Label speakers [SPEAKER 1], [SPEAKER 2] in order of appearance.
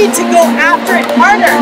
[SPEAKER 1] need to go after it harder.